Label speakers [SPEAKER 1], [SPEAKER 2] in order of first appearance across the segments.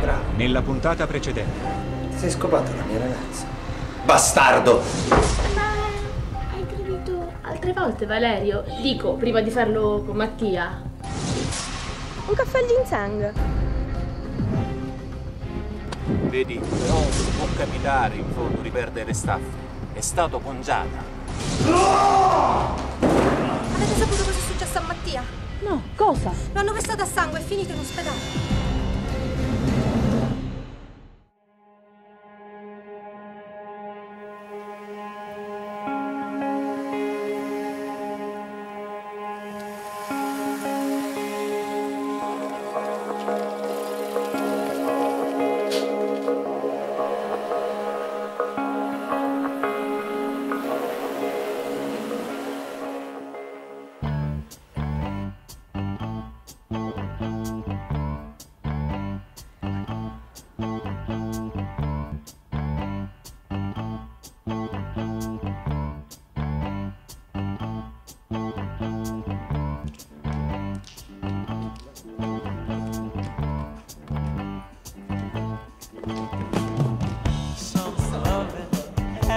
[SPEAKER 1] Bravo.
[SPEAKER 2] Nella puntata precedente.
[SPEAKER 1] Ti sei scopato la mia ragazza. Bastardo!
[SPEAKER 3] Ma hai tradito altre volte, Valerio? Dico, prima di farlo con Mattia.
[SPEAKER 4] Un caffè al ginseng.
[SPEAKER 5] Vedi, però può capitare in fondo di perdere staffe. È stato Congiata.
[SPEAKER 4] Avete saputo cosa è successo a Mattia?
[SPEAKER 3] No, cosa?
[SPEAKER 4] Lo hanno pestato a sangue, è finito in ospedale.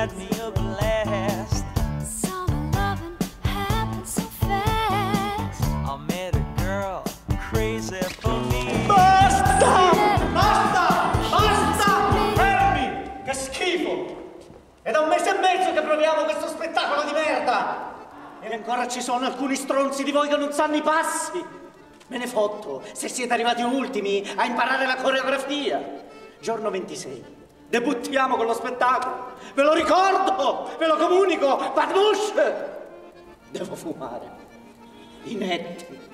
[SPEAKER 6] Had me a blast.
[SPEAKER 7] Summer loving happened so fast.
[SPEAKER 6] I met a girl crazy for me.
[SPEAKER 8] Basta! Basta! Basta! Fermi! Che schifo! È da un mese e mezzo che proviamo questo spettacolo di merda! E ancora ci sono alcuni stronzi di voi che non sanno i passi! Me ne fotto se siete arrivati ultimi a imparare la coreografia! Giorno 26. Debuttiamo con lo spettacolo! Ve lo ricordo! Ve lo comunico! Badmush! Devo fumare. Inetti. Cretini!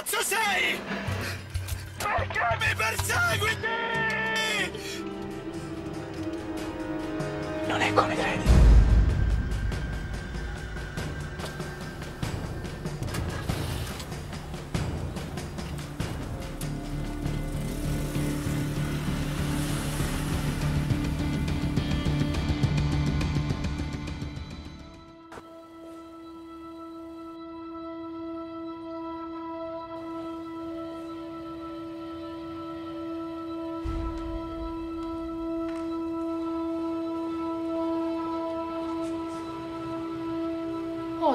[SPEAKER 6] Cazzo sei? Perché mi perseguiti?
[SPEAKER 2] Non è come credi.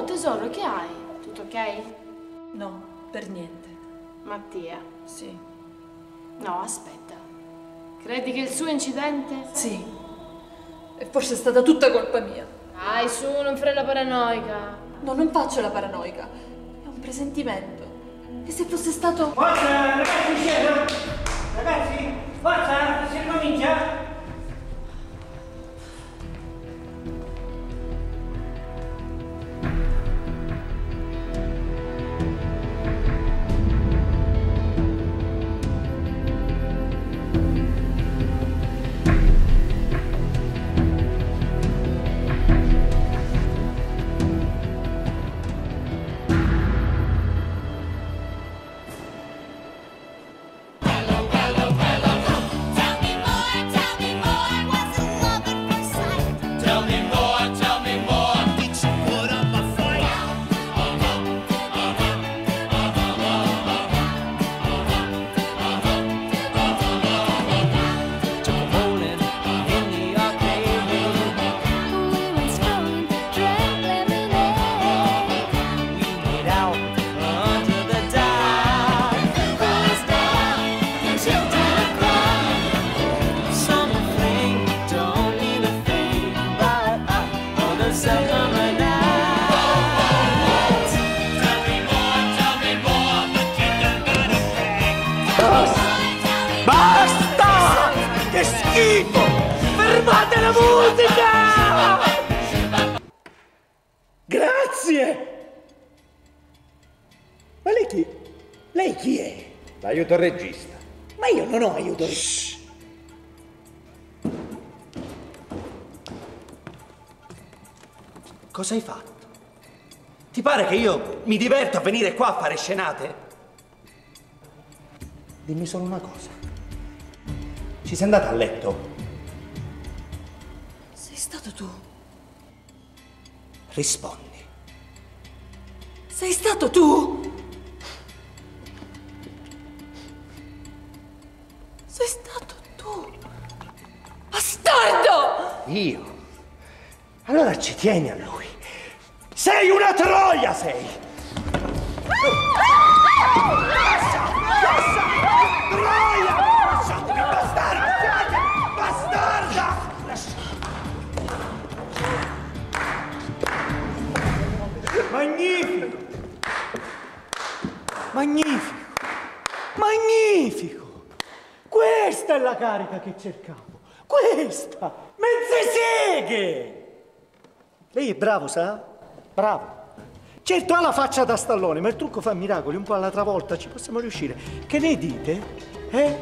[SPEAKER 3] Tesoro, che hai? Tutto ok?
[SPEAKER 9] No, per niente.
[SPEAKER 3] Mattia.
[SPEAKER 9] Sì.
[SPEAKER 3] No, aspetta. Credi che il suo incidente?
[SPEAKER 9] Sì. E forse è stata tutta colpa mia.
[SPEAKER 3] Dai, su, non fare la paranoica.
[SPEAKER 9] No, non faccio la paranoica. È un presentimento. E se fosse stato...
[SPEAKER 8] Ragazzi, la musica! Grazie! Ma lei chi? Lei chi è?
[SPEAKER 1] L'aiuto al regista.
[SPEAKER 8] Ma io non ho aiuto.
[SPEAKER 1] Cosa hai fatto? Ti pare che io mi diverto a venire qua a fare scenate? Dimmi solo una cosa. Ci sei andata a letto?
[SPEAKER 9] Sei stato tu.
[SPEAKER 1] Rispondi.
[SPEAKER 9] Sei stato tu. Sei stato tu. Bastardo!
[SPEAKER 1] Io? Allora ci tieni a lui. Sei una troia, sei! Troia!
[SPEAKER 8] Magnifico! Magnifico! Magnifico! Questa è la carica che cercavo! Questa! Mezze seghe! Lei è bravo, sa? Bravo! Certo ha la faccia da stallone, ma il trucco fa miracoli, un po' alla travolta ci possiamo riuscire. Che ne dite? Eh?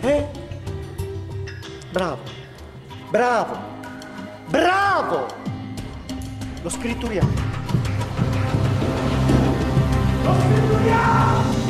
[SPEAKER 8] Eh? Bravo! Bravo! Bravo! Lo scritturiamo! Lo scritturiamo!